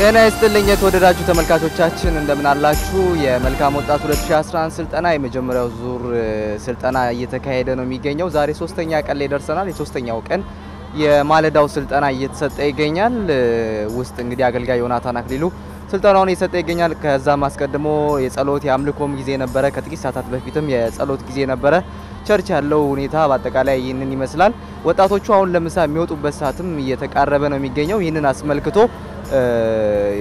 ጤና ይስጥልኝ የተወደዳችሁ ተመልካቾቻችን እንደምን አላችሁ? የመልካም ወጣት 2011 ስልጠና የመጀመሪያው ዙር ስልጠና እየተካሄደ ነው የሚገኘው። ዛሬ ሶስተኛ ቀን ላይ ደርሰናል። የሶስተኛው ቀን የማለዳው ስልጠና እየተሰጠ ይገኛል። ውስጥ እንግዲህ አገልጋይ ዮናታን አክሊሉ ስልጠናውን እየሰጠ ይገኛል። ከዛም አስቀድሞ የጸሎት የአምልኮም ጊዜ ነበረ። ከጥቂት ሰዓታት በፊትም የጸሎት ጊዜ ነበረ። ቸርች ያለው ሁኔታ በአጠቃላይ ይህንን ይመስላል። ወጣቶቹ አሁን ለምሳ የሚወጡበት ሰዓትም እየተቃረበ ነው የሚገኘው። ይህንን አስመልክቶ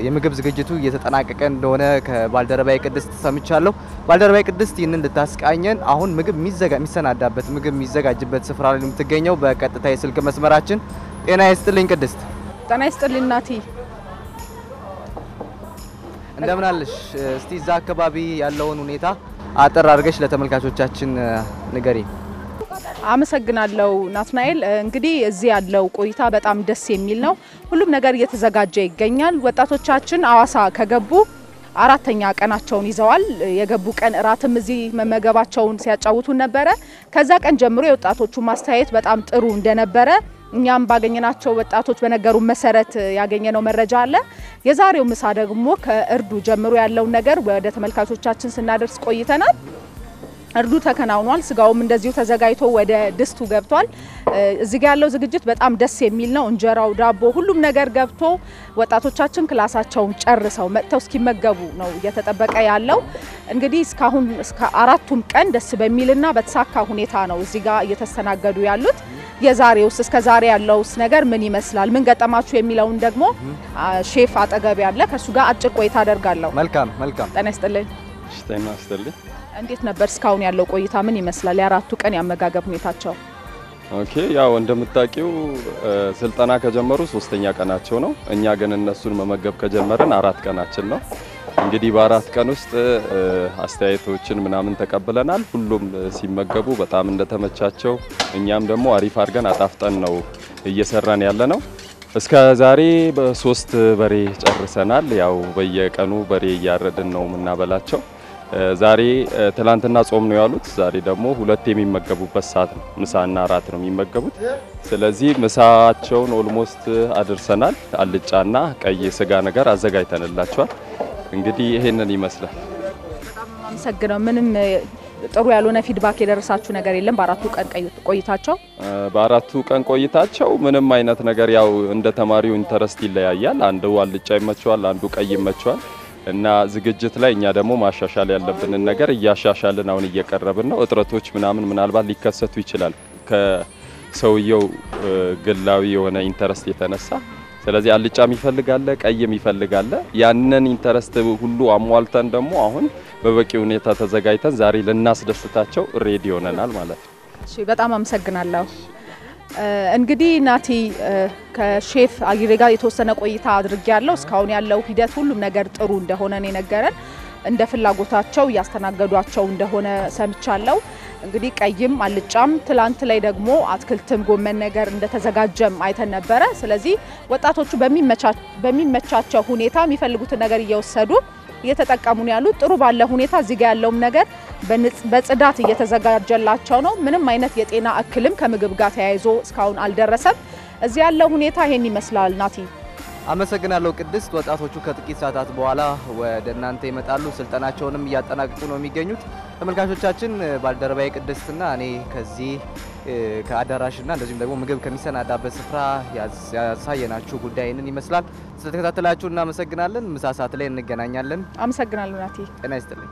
የምግብ ዝግጅቱ እየተጠናቀቀ እንደሆነ ከባልደረባይ ቅድስት ሰምቻለሁ። ባልደረባይ ቅድስት ይህንን እንድታስቃኘን አሁን ምግብ የሚሰናዳበት ምግብ የሚዘጋጅበት ስፍራ ላይ የምትገኘው በቀጥታ የስልክ መስመራችን። ጤና ይስጥልኝ ቅድስት። ጤና ይስጥልኝ ናቲ። እንደምን አለሽ? እስቲ እዛ አካባቢ ያለውን ሁኔታ አጠር አድርገሽ ለተመልካቾቻችን ንገሪ። አመሰግናለሁ ናትናኤል። እንግዲህ እዚህ ያለው ቆይታ በጣም ደስ የሚል ነው። ሁሉም ነገር እየተዘጋጀ ይገኛል። ወጣቶቻችን አዋሳ ከገቡ አራተኛ ቀናቸውን ይዘዋል። የገቡ ቀን እራትም እዚህ መመገባቸውን ሲያጫውቱን ነበረ። ከዛ ቀን ጀምሮ የወጣቶቹ ማስተያየት በጣም ጥሩ እንደነበረ እኛም ባገኘናቸው ወጣቶች በነገሩ መሰረት ያገኘነው መረጃ አለ። የዛሬው ምሳ ደግሞ ከእርዱ ጀምሮ ያለውን ነገር ወደ ተመልካቾቻችን ስናደርስ ቆይተናል። እርዱ ተከናውኗል። ስጋውም እንደዚሁ ተዘጋጅቶ ወደ ድስቱ ገብቷል። እዚህ ጋር ያለው ዝግጅት በጣም ደስ የሚል ነው። እንጀራው፣ ዳቦ፣ ሁሉም ነገር ገብቶ ወጣቶቻችን ክላሳቸውን ጨርሰው መጥተው እስኪመገቡ ነው እየተጠበቀ ያለው። እንግዲህ እስካሁን እስከ አራቱም ቀን ደስ በሚልና በተሳካ ሁኔታ ነው እዚህ ጋር እየተስተናገዱ ያሉት። የዛሬውስ እስከ ዛሬ ያለውስ ነገር ምን ይመስላል? ምን ገጠማችሁ የሚለውን ደግሞ ሼፍ አጠገብ ያለ ከእሱ ጋር አጭር ቆይታ አደርጋለሁ። መልካም መልካም። ጤና ይስጥልኝ። ጤና ይስጥልኝ። እንዴት ነበር እስካሁን ያለው ቆይታ ምን ይመስላል? የአራቱ ቀን ያመጋገብ ሁኔታቸው? ኦኬ ያው እንደምታውቂው ስልጠና ከጀመሩ ሶስተኛ ቀናቸው ነው። እኛ ግን እነሱን መመገብ ከጀመርን አራት ቀናችን ነው። እንግዲህ በአራት ቀን ውስጥ አስተያየቶችን ምናምን ተቀብለናል። ሁሉም ሲመገቡ በጣም እንደተመቻቸው እኛም ደግሞ አሪፍ አድርገን አጣፍጠን ነው እየሰራን ያለ ነው። እስከ ዛሬ በሶስት በሬ ጨርሰናል። ያው በየቀኑ በሬ እያረድን ነው የምናበላቸው። ዛሬ ትላንትና ጾም ነው ያሉት። ዛሬ ደግሞ ሁለት የሚመገቡበት ሰዓት ነው። ምሳና እራት ነው የሚመገቡት። ስለዚህ ምሳቸውን almost አድርሰናል። አልጫና ቀይ ስጋ ነገር አዘጋጅተንላቸዋል። እንግዲህ ይሄንን ይመስላል። አመሰግነው። ምንም ጥሩ ያልሆነ feedback የደረሳችሁ ነገር የለም? በአራቱ ቀን ቆይታቸው በአራቱ ቀን ቆይታቸው ምንም አይነት ነገር ያው እንደ ተማሪው interest ይለያያል። አንዱ አልጫ ይመቸዋል፣ አንዱ ቀይ ይመቸዋል። እና ዝግጅት ላይ እኛ ደግሞ ማሻሻል ያለብንን ነገር እያሻሻልን አሁን እየቀረብን ነው። እጥረቶች ምናምን ምናልባት ሊከሰቱ ይችላል ከሰውየው ግላዊ የሆነ interest የተነሳ ስለዚህ አልጫም ይፈልጋለ፣ ቀይም ይፈልጋለ። ያንን interest ሁሉ አሟልተን ደግሞ አሁን በበቂ ሁኔታ ተዘጋጅተን ዛሬ ልናስደስታቸው ready ሆነናል ማለት ነው። በጣም አመሰግናለሁ። እንግዲህ ናቲ ከሼፍ አጊሬ ጋር የተወሰነ ቆይታ አድርጌ ያለው እስካሁን ያለው ሂደት ሁሉም ነገር ጥሩ እንደሆነ ነው የነገረን። እንደ ፍላጎታቸው እያስተናገዷቸው እንደሆነ ሰምቻለሁ። እንግዲህ ቀይም አልጫም፣ ትላንት ላይ ደግሞ አትክልትም ጎመን ነገር እንደተዘጋጀም አይተን ነበረ። ስለዚህ ወጣቶቹ በሚመቻቸው ሁኔታ የሚፈልጉትን ነገር እየወሰዱ እየተጠቀሙ ነው ያሉት። ጥሩ ባለ ሁኔታ እዚህ ጋር ያለውም ነገር በጽዳት እየተዘጋጀላቸው ነው። ምንም አይነት የጤና እክልም ከምግብ ጋር ተያይዞ እስካሁን አልደረሰም። እዚህ ያለው ሁኔታ ይሄን ይመስላል። ናቲ አመሰግናለሁ ቅድስት። ወጣቶቹ ከጥቂት ሰዓታት በኋላ ወደ እናንተ ይመጣሉ። ስልጠናቸውንም እያጠናቀቁ ነው የሚገኙት። ተመልካቾቻችን ባልደረባዬ ቅድስትና እኔ ከዚህ ከአዳራሽና እንደዚሁም ደግሞ ምግብ ከሚሰናዳበት ስፍራ ያሳየናችሁ ጉዳይ ይህንን ይመስላል። ስለተከታተላችሁ እናመሰግናለን። ምሳ ሰዓት ላይ እንገናኛለን። አመሰግናለሁ ናቲ። ጤና ይስጥልኝ።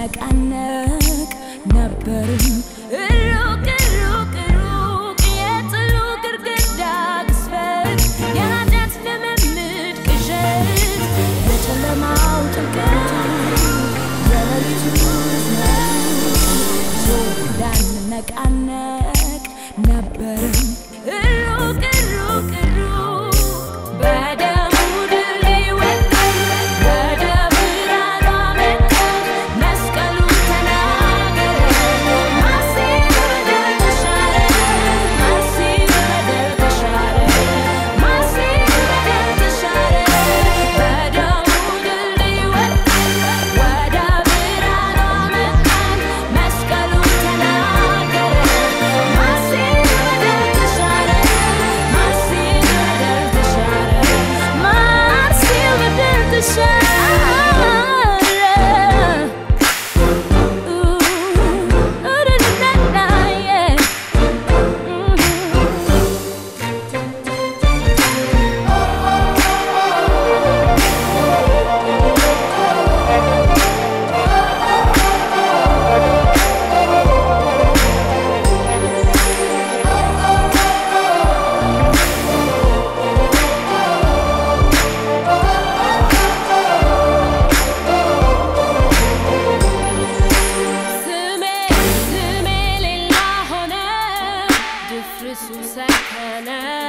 ስነቃነቅ ነበር! ሩቅ ሩቅ ሩቅ የጥሉ ግርግዳ ግዝፈት የኃጢአት ልምምድ ቅዠት የጨለማው ጭንቀት የሌሊቱ ዝመቱ ዞር እንዳንነቃነቅ سوسك هلال